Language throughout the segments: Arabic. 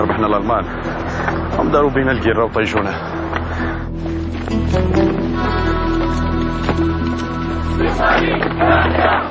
ربحنا الألمان. هم داروا بينا القيره وطيشونا. سي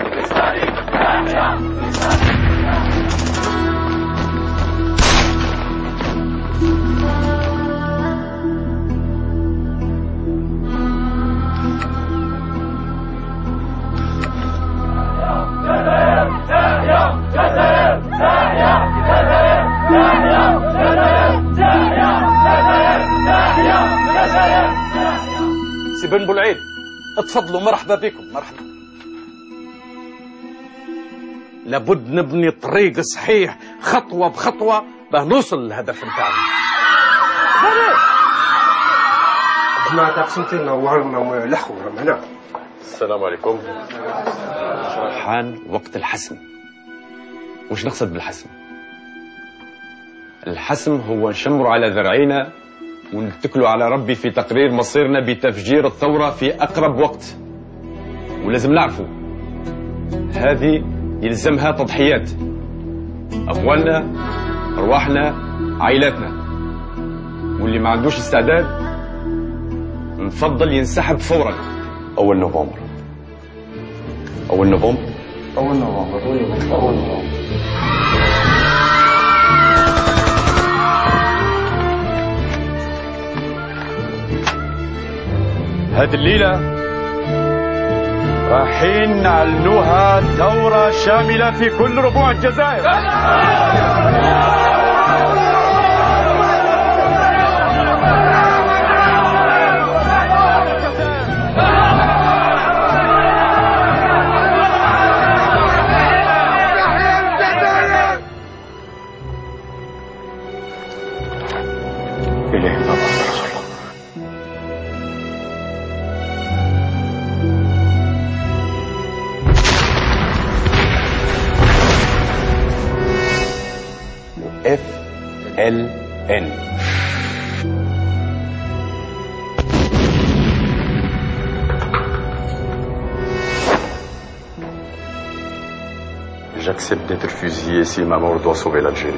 بن بولعيد اتفضلوا مرحبا بكم مرحبا. لابد نبني طريق صحيح خطوة بخطوة باه نوصل للهدف نتاعنا. جماعة تقسمت لنا وهم لحقوا هنا. السلام عليكم. حان وقت الحسم. وش نقصد بالحسم؟ الحسم هو نشمر على ذرعينا ونتكلوا على ربي في تقرير مصيرنا بتفجير الثورة في أقرب وقت. ولازم نعرفوا هذه يلزمها تضحيات. أموالنا أرواحنا عائلاتنا. واللي ما عندوش استعداد نفضل ينسحب فورا. اول نوفمبر أول نوفمبر. أول نوفمبر؟ أول نوفمبر. هذه الليلة رايحين نعلنوها ثورة شاملة في كل ربوع الجزائر. LN. J'accepte d'être fusillé si ma mort doit sauver l'Algérie.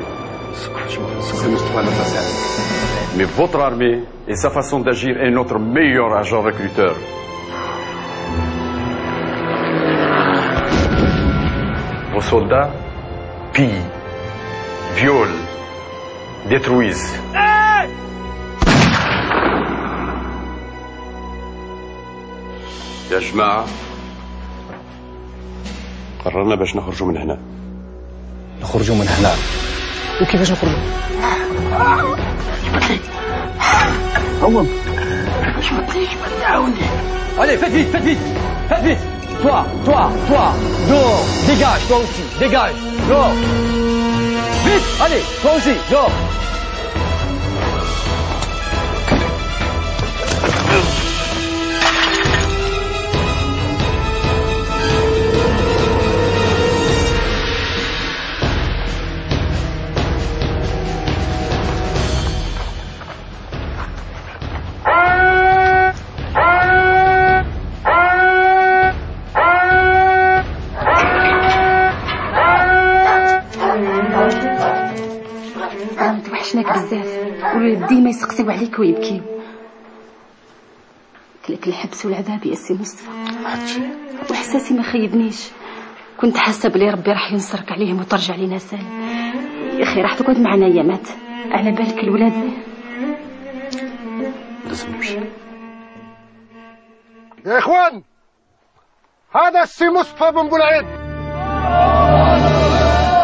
Mais votre armée et sa façon d'agir est notre meilleur agent recruteur. Vos soldats pillent, violent, détruisent. يا جماعة قررنا باش نخرجوا من هنا نخرجوا من هنا وكيفاش نخرجوا Allez, faites vite, faites vite, faites vite. Toi, toi, toi, dehors, dégage, toi aussi, dégage, dehors. Vite, allez, toi aussi, dehors. والولاد ديما يسقسيو عليك ويبكيو كلك الحبس والعذاب يا سي مصطفى. وإحساسي ما خيبنيش. كنت حاسة بلي ربي راح ينصرك عليهم وترجع لينا سالم. يا أخي راح تقعد معنا ايامات على بالك الولاد؟ لازم نمشي. يا إخوان هذا السي مصطفى بن بولعيد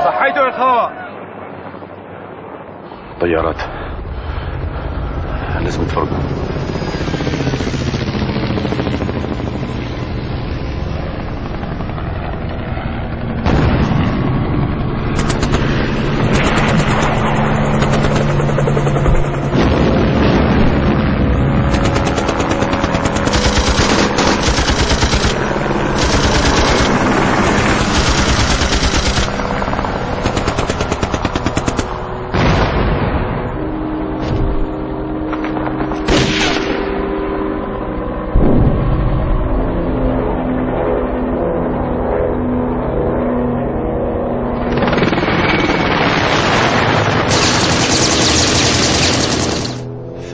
صحيتوا يا اخوة طيارات. لازم تفرقوا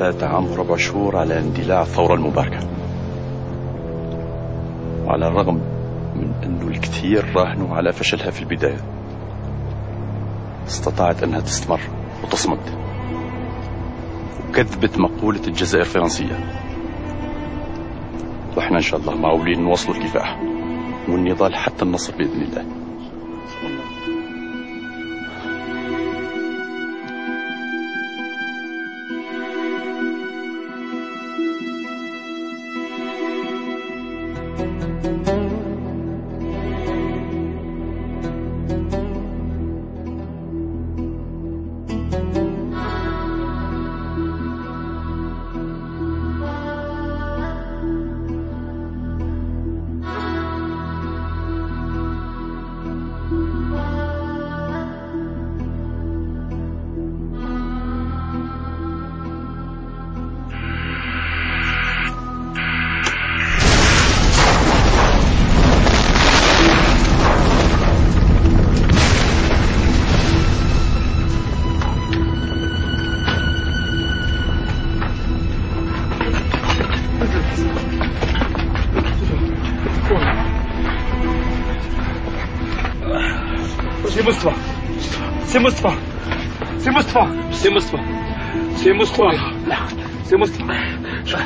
بعد عام وربع شهور على اندلاع الثورة المباركة. وعلى الرغم من أنه الكثير راهنوا على فشلها في البداية استطاعت أنها تستمر وتصمد. وكذبت مقولة الجزائر فرنسية وإحنا إن شاء الله معولين نواصلوا الكفاح والنضال حتى النصر بإذن الله. Семейство. Семейство. Семейство. Семейство. Семейство. Семейство. Семейство.